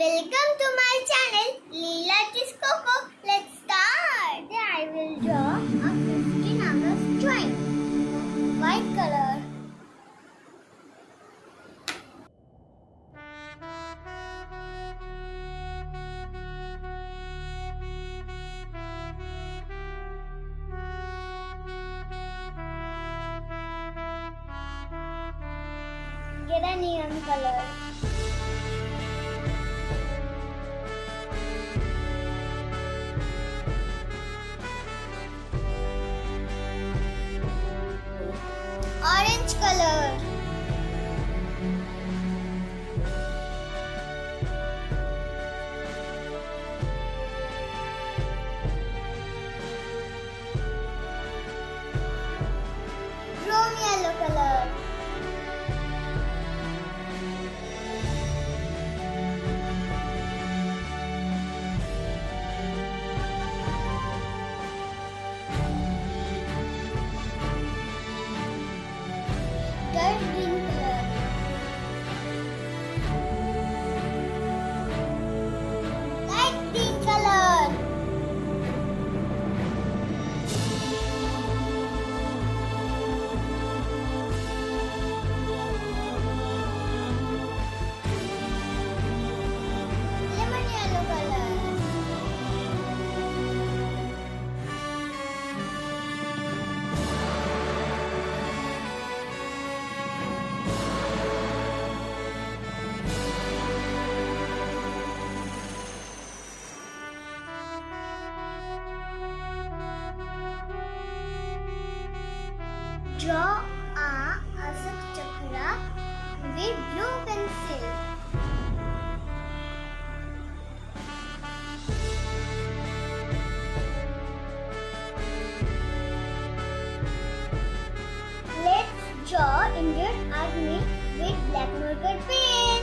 Welcome to my channel Lil Artist KOKO. Let's start. Today I will draw a 15 August drawing. White color. Get a neon color. Color. Draw a Ashok Chakra with blue pencil. Let's draw Indian Army with black marker pen.